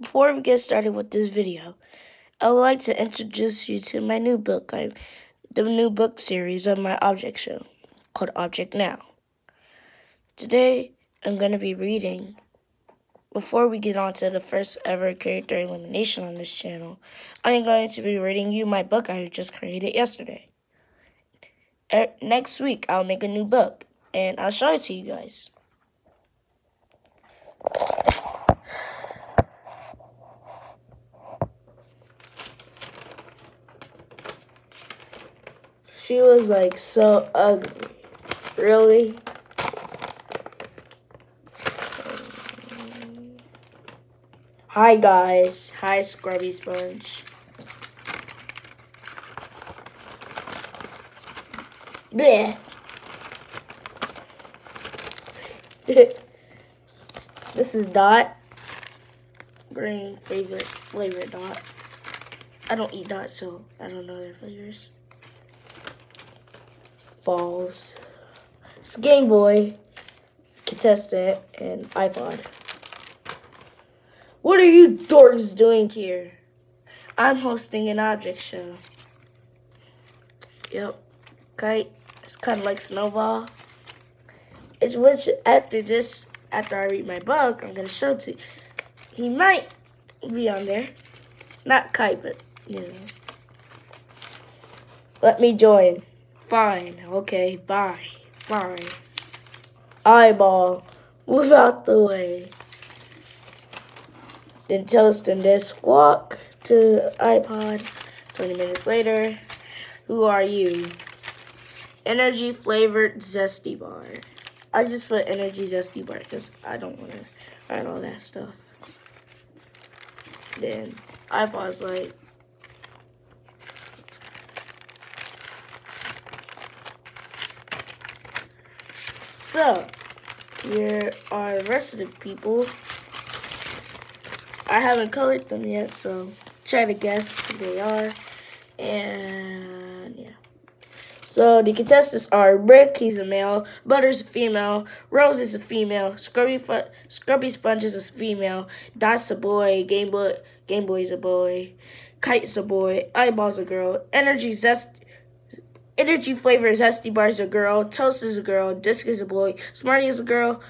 Before we get started with this video, I would like to introduce you to my new book, I, the new book series of my object show called Object Now. Today, I'm going to be reading, before we get on to the first ever character elimination on this channel, I am going to be reading you my book I just created yesterday. Er, next week, I'll make a new book, and I'll show it to you guys. She was like so ugly. Really? Hi guys. Hi Scrubby Sponge. Bleh. this is Dot. Green favorite favorite Dot. I don't eat Dot, so I don't know their flavors. Falls. It's Game Boy, contestant, and iPod. What are you dorks doing here? I'm hosting an object show. Yep. Kite. It's kind of like Snowball. It's which after this, after I read my book, I'm gonna show to you. He might be on there. Not Kite, but you know. Let me join. Fine. Okay. Bye. Fine. Eyeball. Move out the way. Then toast and this. Walk to iPod. 20 minutes later. Who are you? Energy flavored zesty bar. I just put energy zesty bar because I don't want to write all that stuff. Then iPod's like, So, here are the rest of the people. I haven't colored them yet, so try to guess who they are. And yeah. So the contestants are Rick, he's a male, Butter's a female, Rose is a female, Scrubby Scrubby Sponge is a female, Dot's a boy, Game Boy Game Boy's a boy, Kite's a boy, Eyeball's a girl, Energy Zest Energy flavor Zesty Bar is a girl. Toast is a girl. Disc is a boy. Smarty is a girl.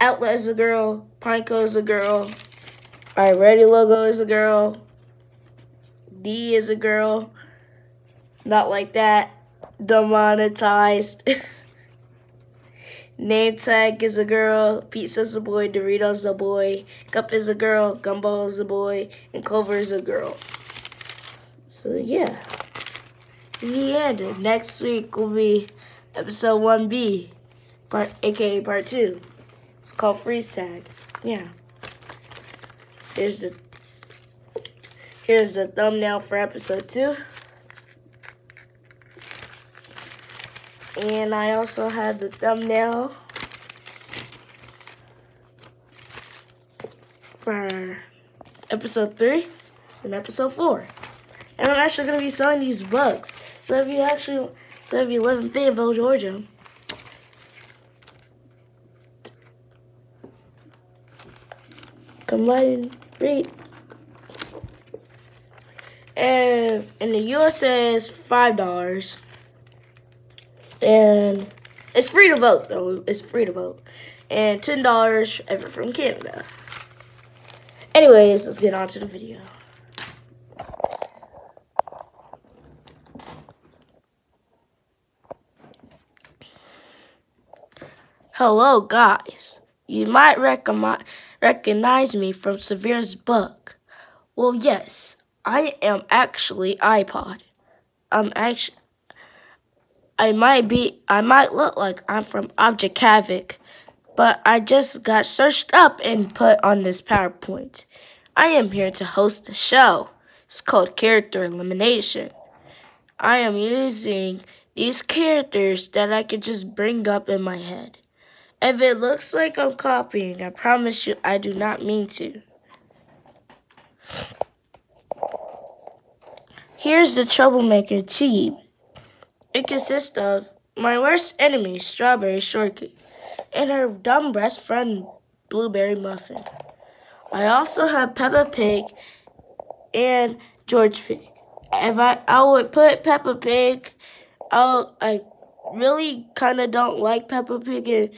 Outlet is a girl. Pineco is a girl. Alright, Ready logo is a girl. D is a girl. Not like that. Demonetized. Name tag is a girl. Pizza's a boy. Doritos a boy. Cup is a girl. Gumball is a boy. And Clover is a girl. So yeah the end. Next week will be episode 1B, part, aka part 2. It's called Freeze Tag. Yeah. Here's the here's the thumbnail for episode 2. And I also have the thumbnail for episode 3 and episode 4. And I'm actually going to be selling these books. So if you actually, so if you live in Fayetteville, Georgia, come by and read. And in the USA, it's five dollars, and it's free to vote though. It's free to vote, and ten dollars ever from Canada. Anyways, let's get on to the video. Hello, guys. You might recognize me from Severe's book. Well, yes, I am actually iPod. I'm actually. I might be. I might look like I'm from Object Havoc, but I just got searched up and put on this PowerPoint. I am here to host the show. It's called Character Elimination. I am using these characters that I could just bring up in my head. If it looks like I'm copying, I promise you I do not mean to. Here's the troublemaker team. It consists of my worst enemy, Strawberry Shortcake, and her dumb best friend, Blueberry Muffin. I also have Peppa Pig and George Pig. If I I would put Peppa Pig, I I really kind of don't like Peppa Pig and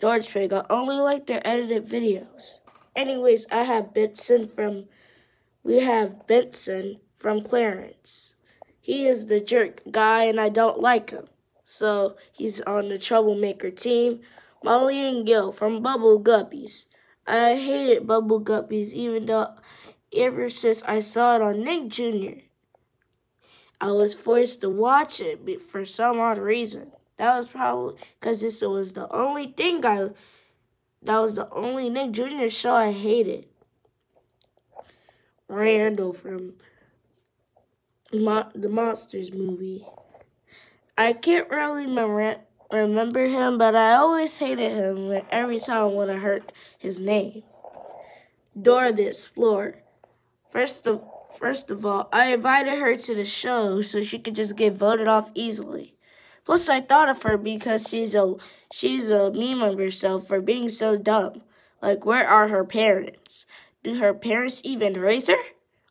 George Pig. I only like their edited videos. Anyways, I have Benson from we have Benson from Clarence. He is the jerk guy and I don't like him. So he's on the troublemaker team. Molly and Gil from Bubble Guppies. I hated Bubble Guppies even though ever since I saw it on Nick Jr. I was forced to watch it for some odd reason. That was probably because this was the only thing I, that was the only Nick Jr. show I hated. Randall from Mo the Monsters movie. I can't really remember, remember him, but I always hated him every time when I heard his name. Dora the Explorer. First of first of all, I invited her to the show so she could just get voted off easily. Plus, I thought of her because she's a she's a meme of herself for being so dumb. Like, where are her parents? Do her parents even raise her?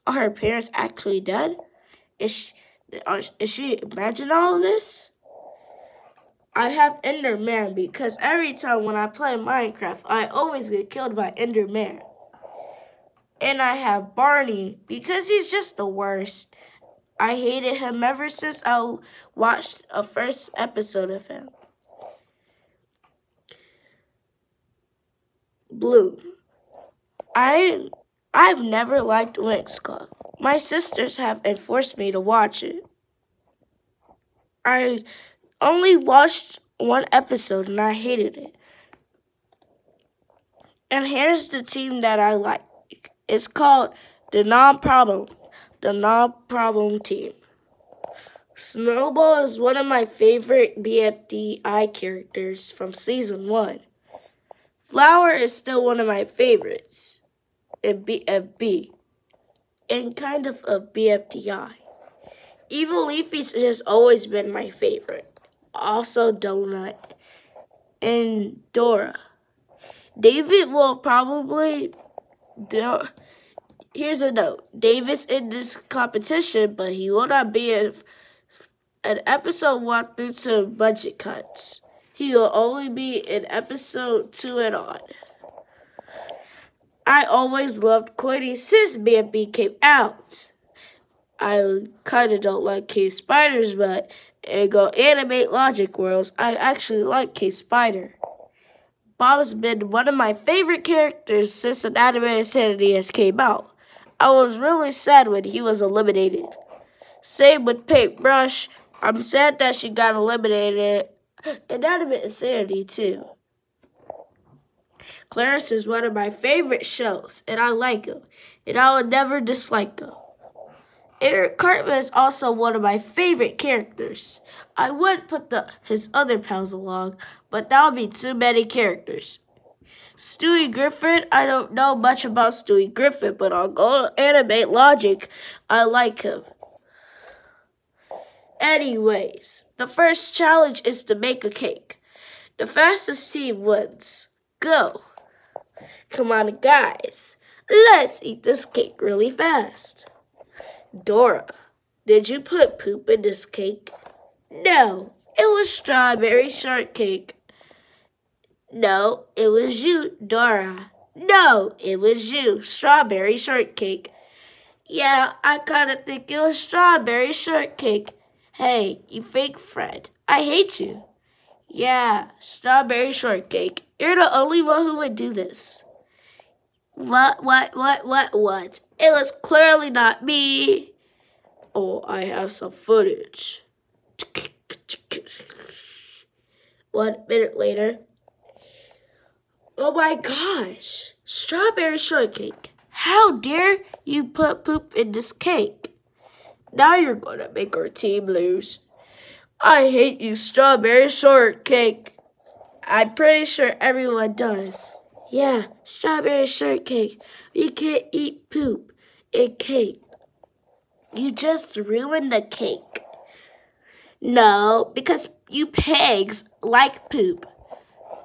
Are her parents actually dead? Is she, is she imagine all this? I have Enderman because every time when I play Minecraft, I always get killed by Enderman. And I have Barney because he's just the worst. I hated him ever since I watched a first episode of him. Bloom. I I've never liked Winx Club. My sisters have enforced me to watch it. I only watched one episode and I hated it. And here's the team that I like. It's called the non-problem, the non-problem team. Snowball is one of my favorite BFDI characters from season one. Flower is still one of my favorites. And BFB and and kind of a BFDI. Evil Leafy's has always been my favorite. Also Donut and Dora. David will probably do. Here's a note. David's in this competition, but he will not be in an episode one through to budget cuts. He will only be in episode two and on. I always loved Courtney since Bambi came out. I kind of don't like Cave Spiders, but in GoAnimate Logic Worlds, I actually like Cave Spider. Bob's been one of my favorite characters since Inanimate Insanity has came out. I was really sad when he was eliminated. Same with Paintbrush. I'm sad that she got eliminated. Inanimate Insanity too. Clarence is one of my favorite shows, and I like him, and I will never dislike him. Eric Cartman is also one of my favorite characters. I would put the, his other pals along, but that would be too many characters. Stewie Griffin, I don't know much about Stewie Griffin, but I'll GoAnimate logic. I like him. Anyways, the first challenge is to make a cake. The fastest team wins. Go. Come on, guys. Let's eat this cake really fast. Dora, did you put poop in this cake? No, it was strawberry shortcake. No, it was you, Dora. No, it was you, strawberry shortcake. Yeah, I kind of think it was strawberry shortcake. Hey, you fake friend. I hate you. Yeah, strawberry shortcake. You're the only one who would do this. What, what, what, what, what? It was clearly not me. Oh, I have some footage. One minute later. Oh my gosh. Strawberry shortcake. How dare you put poop in this cake? Now you're gonna make our team lose. I hate you, strawberry shortcake. I'm pretty sure everyone does. Yeah, strawberry shortcake. We can't eat poop in cake. You just ruined the cake. No, because you pigs like poop.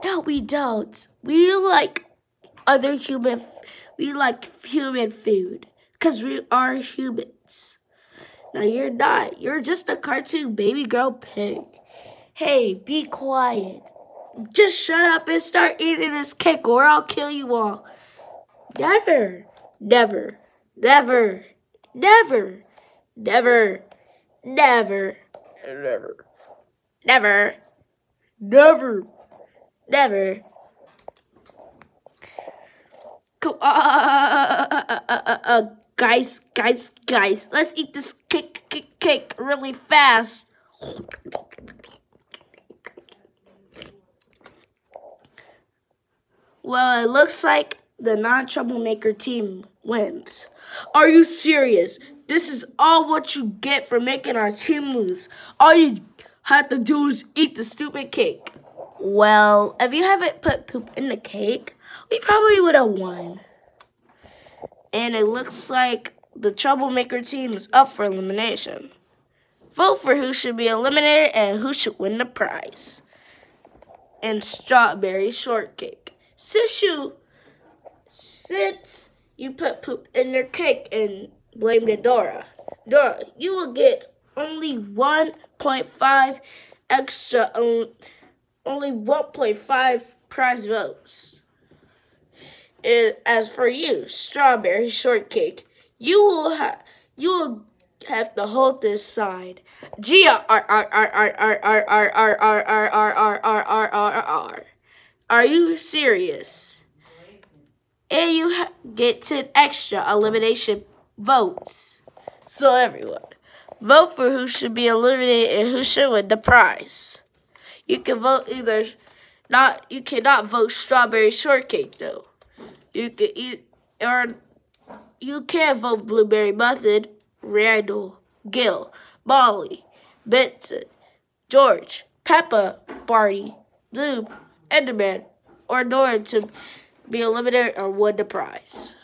No, we don't. We like other human. we like human food because we are humans. Now you're not. You're just a cartoon baby girl pig. Hey, be quiet. Just shut up and start eating this cake or I'll kill you all. Never, never, never, never, never, never, never, never, never, never. Come on, uh, guys, guys, guys. Let's eat this cake, cake, cake really fast. Well, it looks like the non-troublemaker team wins. Are you serious? This is all what you get for making our team lose. All you have to do is eat the stupid cake. Well, if you haven't put poop in the cake, we probably would have won. And it looks like the troublemaker team is up for elimination. Vote for who should be eliminated and who should win the prize. And strawberry shortcake. Since you, since you put poop in your cake and blamed Dora, Dora, you will get only 1.5 extra, um, only 1.5 prize votes. And as for you, strawberry shortcake, you will you will have to hold this side. G R R R R R R R R R R R R R R R R. Are you serious? And you get 10 extra elimination votes. So everyone, vote for who should be eliminated and who should win the prize. You can vote either not you cannot vote strawberry shortcake though. You can eat or you can vote blueberry muffin, Randall, Gil, Molly, Benson, George, Peppa, Barney, Bloom, Enderman, or Dora to be eliminated or win the prize.